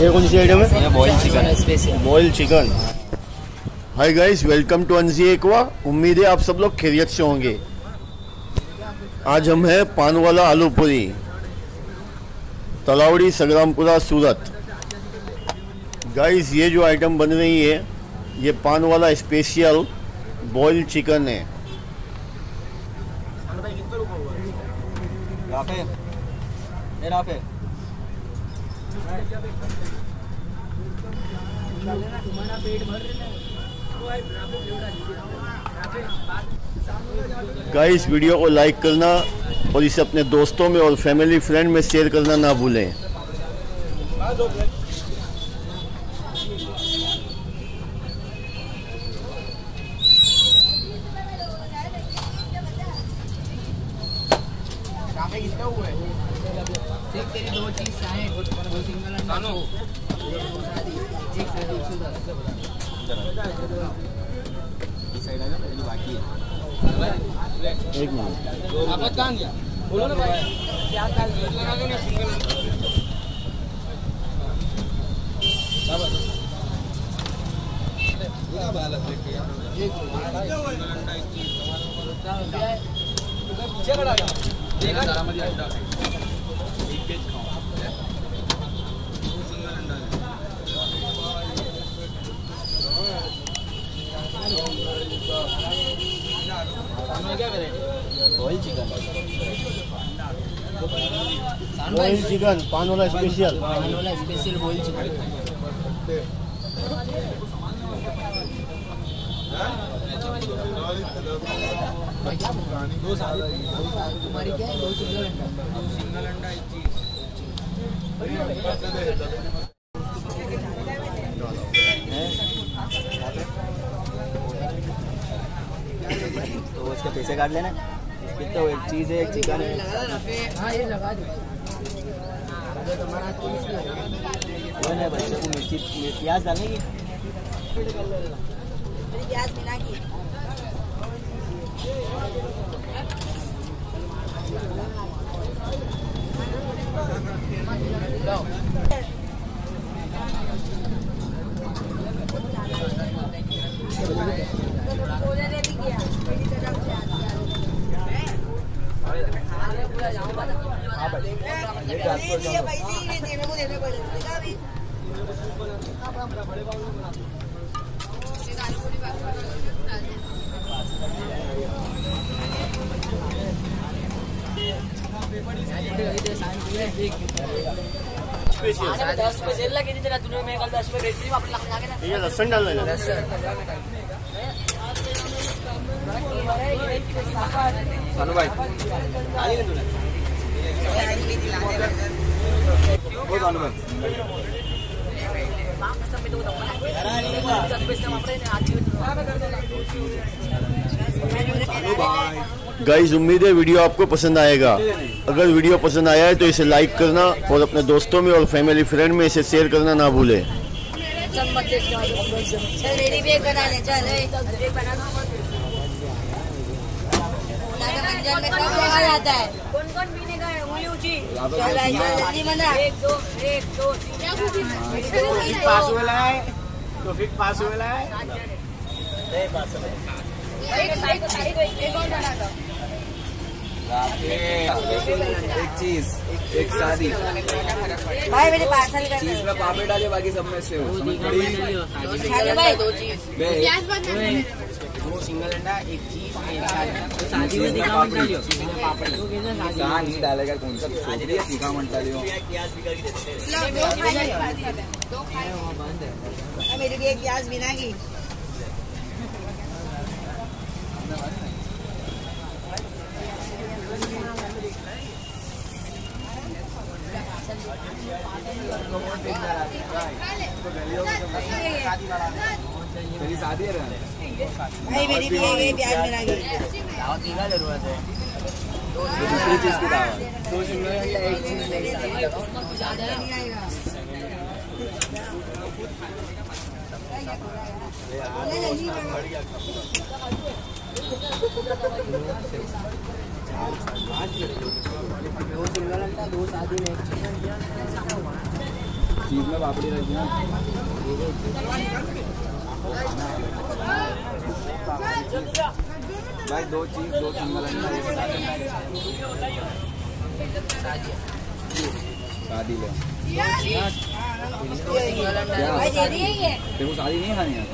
ये कौन सी आइटम है? ये boil chicken special boil chicken hi guys welcome to अनजी एकवा उम्मीद है आप सब लोग खैरियत से होंगे। आज हम हैं पान वाला आलू पूरी तलावड़ी संग्रामपुरा सूरत। गाइस ये जो आइटम बन रही है ये पान वाला स्पेशल बॉयल चिकन है राफे गाइस वीडियो को लाइक करना और इसे अपने दोस्तों में और फैमिली फ्रेंड में शेयर करना ना भूलें। एक तेरी दो चीज़ साइड दो सिंगल अंडा सौ दो शादी एक से एक से दस इस साइड आएगा ये बाकी है? एक मिनट आपका कहाँ गया बोलो ना भाई क्या काल लगा दो ना single boil chicken boil chicken पानवाला special वाला स्पेशल बॉइल चिकन दो सारी तुम्हारी क्या है दो सिंगल अंडा सिंगल अंडा एक चीज़ तो पैसे काट लेना। वो एक चीज़ है एक चिकन है। हाँ है वो नहीं बच्चे को मिर्ची प्याज डालेगी। प्याज मिला के भी किया मेरी तरफ़ से ही देने को देने दस रुपये जेल लगी थी तेरा तूने मैं कल दस रुपये बेच दी वापस लगा के ये लहसुन डालना है सानू भाई डाली ना तूने वो सानू भाई भाई उम्मीद है वीडियो आपको पसंद आएगा। अगर वीडियो पसंद आया है तो इसे लाइक करना और अपने दोस्तों में और फैमिली फ्रेंड में इसे शेयर करना ना भूलें। चल मेरी भी एक बना ले चल ए, एक बना दो मंजन में सब जगह जाता है? कौन कौन पीने का है उंगली ऊँची जल्दी बना एक दो एक दो तीन पास हुआ है तो फिर पास हुआ है एक एक एक एक और बना दो एक चीज़ एक शादी भाई मेरे पार्सल कर चीज़ में पापड़ डाले बाकी सब में से हो। भाई। दो चीज़। दो सिंगल अंडा एक चीज़ एक शादी शादी में दिखा मत डालियो पापड़ी तो कहाँ नहीं डालेगा कौन सा छोकरी है तीखा मंटा लियो दो खाई मेरी भी एक प्याज बिना की तेरी शादी है ना? भाई मेरी भी एक एक प्याज बिना की दावत की क्या ज़रूरत है दूसरी चीज़ की दावत दो सिंगल एक चीज़ नहीं दो सिंगल अंडा दो शादी में एक चीज़ में पापड़ी रखी ना। भाई दो चीज़ दो सिंगल शादी ले। शादी नहीं खानी है?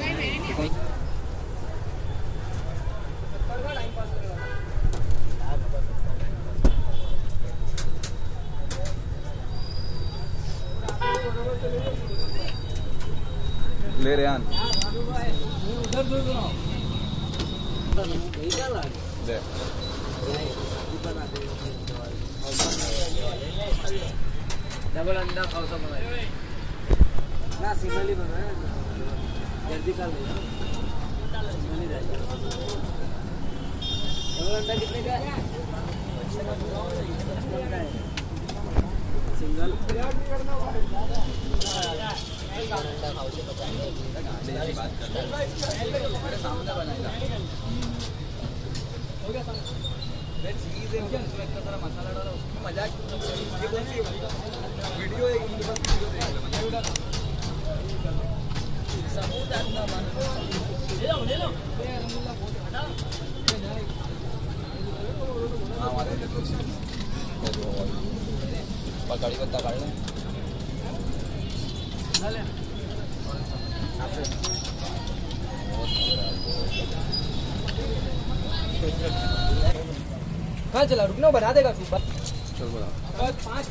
ले रेहान। डबल अंडा खाओसा बनाए ना सिंगल ही बनाए जल्दी कर ले सिंगल ही रहेगा डबल अंडा कितने का है सिंगल मसाला डाला उसमें मज़ाक ये कौन सी वीडियो है पकड़ी पत्ता काट कहाँ चला रुकना बना देगा तू चल पाँच।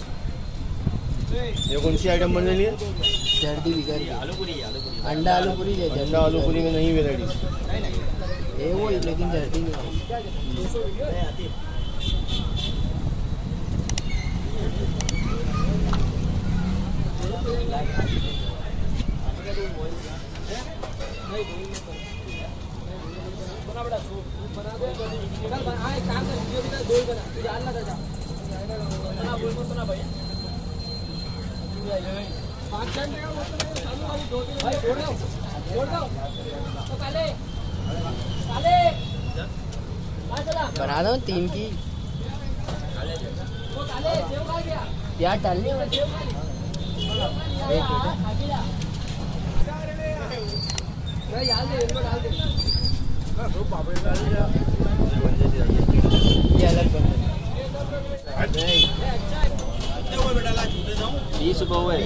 ये कौन सी आइटम बन रही है? बिगड़ गया अंडा आलू पूरी अंडा आलू पूरी में नहीं वेराइटी ये वो ही, लेकिन बना दो तीन की। प्याज डालनी है एक ये अलग बन बीस रुपये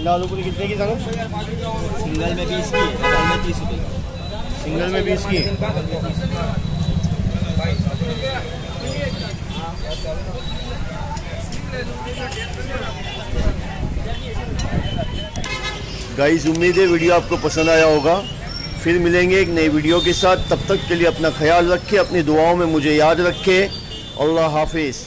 अंडा आलू पूरी कितने की सांगो सिंगल में बीस की डबल में तीस रुपये सिंगल में बीस की गाइस उम्मीद है वीडियो आपको पसंद आया होगा। फिर मिलेंगे एक नई वीडियो के साथ। तब तक के लिए अपना ख्याल रखें अपनी दुआओं में मुझे याद रखें। अल्लाह हाफिज़।